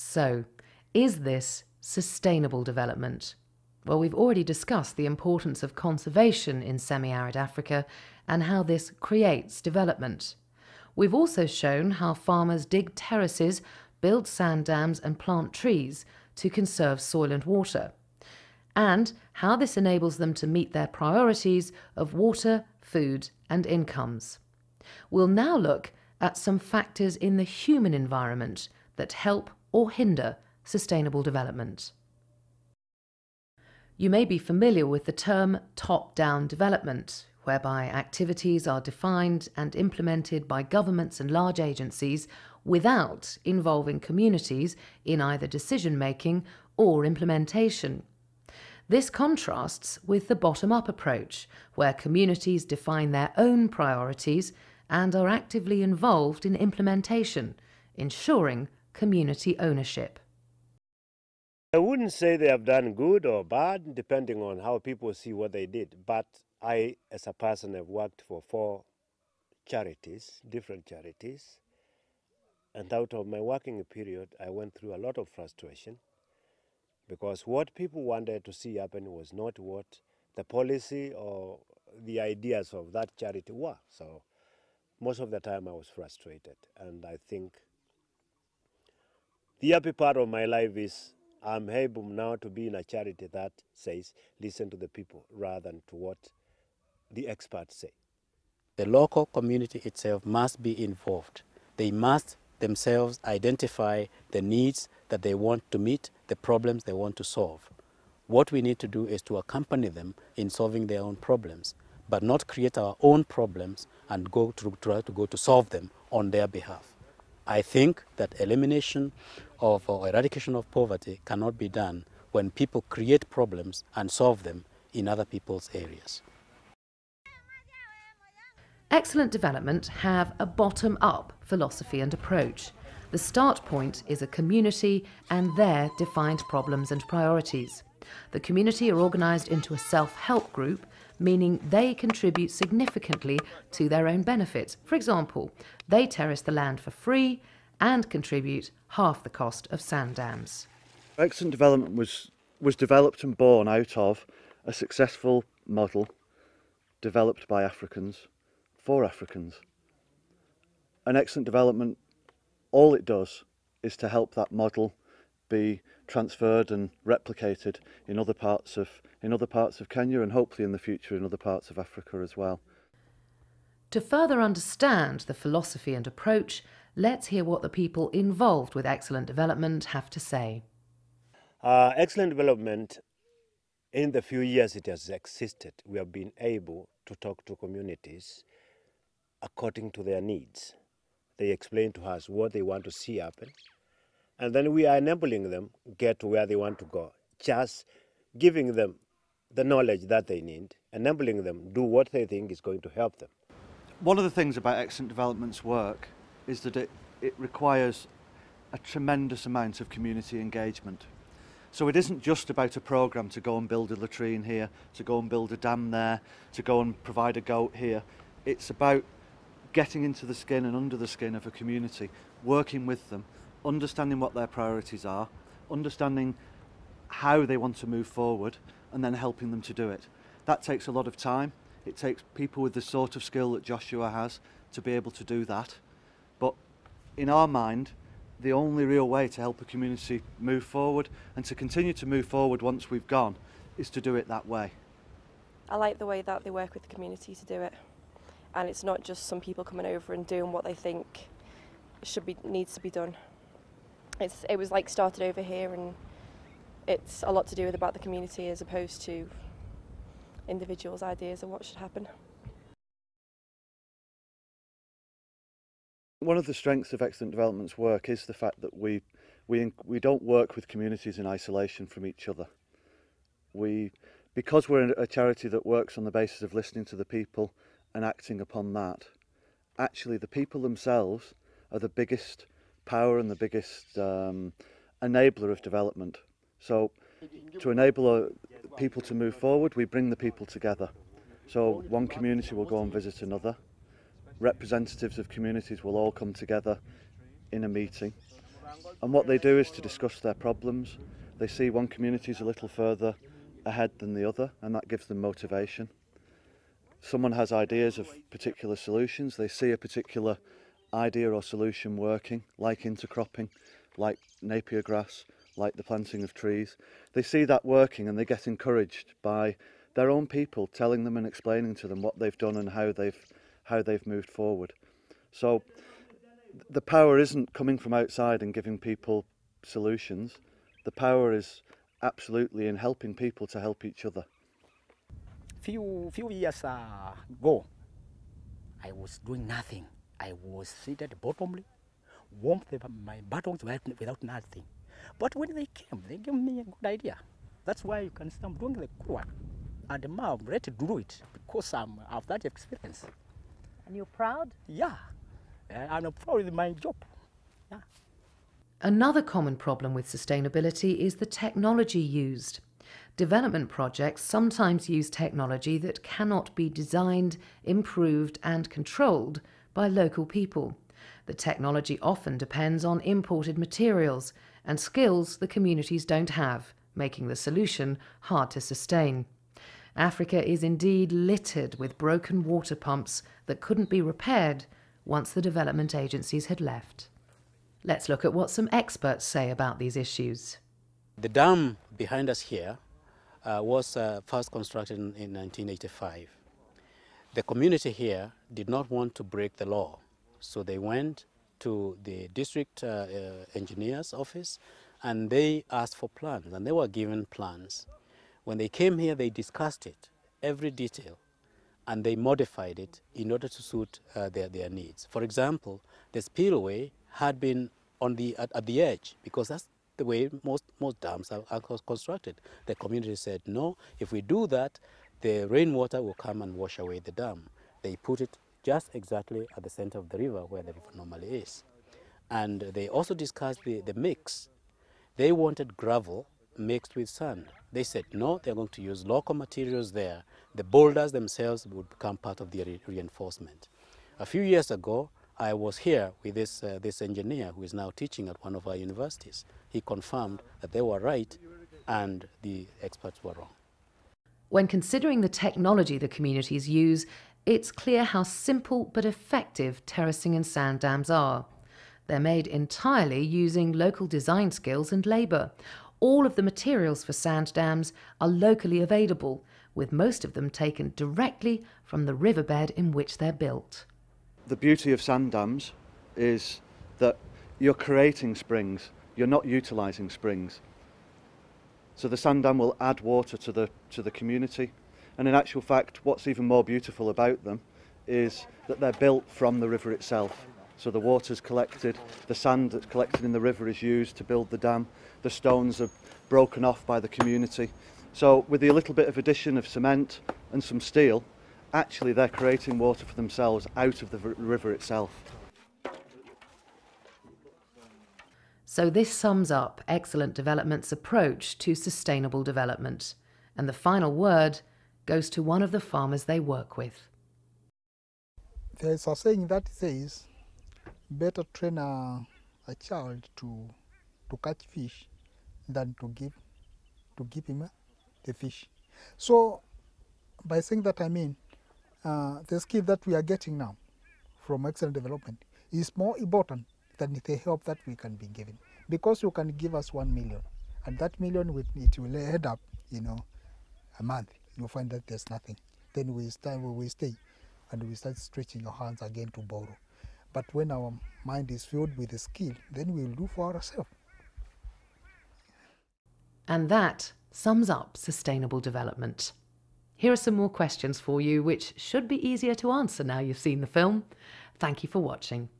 So, is this sustainable development? Well, we've already discussed the importance of conservation in semi arid Africa and how this creates development. We've also shown how farmers dig terraces, build sand dams, and plant trees to conserve soil and water, and how this enables them to meet their priorities of water, food, and incomes. We'll now look at some factors in the human environment that help or hinder sustainable development. You may be familiar with the term top down development, whereby activities are defined and implemented by governments and large agencies without involving communities in either decision making or implementation. This contrasts with the bottom up approach, where communities define their own priorities and are actively involved in implementation, ensuring community ownership. I wouldn't say they have done good or bad, depending on how people see what they did. But I, as a person, have worked for four charities, different charities. And out of my working period, I went through a lot of frustration because what people wanted to see happen was not what the policy or the ideas of that charity were. So most of the time I was frustrated. And I think the happy part of my life is I'm able now to be in a charity that says, listen to the people rather than to what the experts say. The local community itself must be involved. They must themselves identify the needs that they want to meet, the problems they want to solve. What we need to do is to accompany them in solving their own problems, but not create our own problems and go to try to go to solve them on their behalf. I think that elimination of or eradication of poverty cannot be done when people create problems and solve them in other people's areas. Excellent development have a bottom up philosophy and approach. The start point is a community and their defined problems and priorities. The community are organised into a self help group meaning they contribute significantly to their own benefits. For example, they terrace the land for free and contribute half the cost of sand dams. Excellent development was, was developed and born out of a successful model developed by Africans for Africans. An excellent development, all it does is to help that model be transferred and replicated in other parts of in other parts of Kenya and hopefully in the future in other parts of Africa as well. To further understand the philosophy and approach, let's hear what the people involved with excellent development have to say. Uh, excellent development, in the few years it has existed, we have been able to talk to communities according to their needs. They explain to us what they want to see happen, and then we are enabling them get to where they want to go, just giving them the knowledge that they need, enabling them do what they think is going to help them. One of the things about excellent development's work is that it, it requires a tremendous amount of community engagement. So it isn't just about a programme to go and build a latrine here, to go and build a dam there, to go and provide a goat here. It's about getting into the skin and under the skin of a community, working with them, understanding what their priorities are, understanding how they want to move forward, and then helping them to do it. That takes a lot of time. It takes people with the sort of skill that Joshua has to be able to do that. But in our mind, the only real way to help a community move forward and to continue to move forward once we've gone is to do it that way. I like the way that they work with the community to do it. And it's not just some people coming over and doing what they think should be needs to be done. It's it was like started over here and it's a lot to do with about the community as opposed to individuals' ideas of what should happen. One of the strengths of Excellent Development's work is the fact that we, we, we don't work with communities in isolation from each other. We, because we're a charity that works on the basis of listening to the people and acting upon that, actually the people themselves are the biggest power and the biggest um, enabler of development. So to enable uh, people to move forward, we bring the people together. So one community will go and visit another. Representatives of communities will all come together in a meeting And what they do is to discuss their problems. They see one community is a little further ahead than the other, and that gives them motivation. Someone has ideas of particular solutions, they see a particular idea or solution working, like intercropping, like napier grass, like the planting of trees. They see that working and they get encouraged by their own people telling them and explaining to them what they've done and how they've how they've moved forward. So the power isn't coming from outside and giving people solutions. The power is absolutely in helping people to help each other. Few few years ago, I was doing nothing. I was seated bottomly, warmed my buttons without nothing. But when they came, they gave me a good idea. That's why you can see I'm doing the good one. And now I'm ready to do it because I'm, I have that experience. And you're proud? Yeah, uh, I'm proud of my job. Yeah. Another common problem with sustainability is the technology used. Development projects sometimes use technology that cannot be designed, improved, and controlled by local people. The technology often depends on imported materials and skills the communities don't have, making the solution hard to sustain. Africa is indeed littered with broken water pumps that couldn't be repaired once the development agencies had left. Let's look at what some experts say about these issues. The dam behind us here uh, was uh, first constructed in, in 1985. The community here did not want to break the law, so they went to the district uh, uh engineer's office and they asked for plans and they were given plans. When they came here, they discussed it, every detail, and they modified it in order to suit uh, their, their needs. For example, the spillway had been on the, at, at, the edge because that's the way most, most dams are, are constructed. The community said, no, if we do that, the rainwater will come and wash away the dam. They put it just exactly at the center of the river where the river normally is. And they also discussed the, the mix. They wanted gravel mixed with sand. They said no, they're going to use local materials there. The boulders themselves would become part of the re reinforcement. A few years ago, I was here with this, uh, this engineer who is now teaching at one of our universities. He confirmed that they were right and the experts were wrong. When considering the technology the communities use, it's clear how simple but effective terracing and sand dams are. They're made entirely using local design skills and labour, all of the materials for sand dams are locally available, with most of them taken directly from the riverbed in which they're built. The beauty of sand dams is that you're creating springs, you're not utilising springs. So the sand dam will add water to the, to the community. And in actual fact, what's even more beautiful about them is that they're built from the river itself. So the water's collected, the sand that's collected in the river is used to build the dam, the stones are broken off by the community. So with the little bit of addition of cement and some steel, actually they're creating water for themselves out of the river itself. So this sums up Excellent Development's approach to sustainable development. And the final word goes to one of the farmers they work with. There's a saying that says, better train a, a child to to catch fish than to give to give him the fish. So by saying that I mean uh, the skill that we are getting now from excellent development is more important than the help that we can be given because you can give us one million and that million will, it will add up you know a month you'll find that there's nothing then we start we stay and we start stretching our hands again to borrow but when our mind is filled with the skill then we'll do for ourselves and that sums up sustainable development. Here are some more questions for you, which should be easier to answer now you've seen the film. Thank you for watching.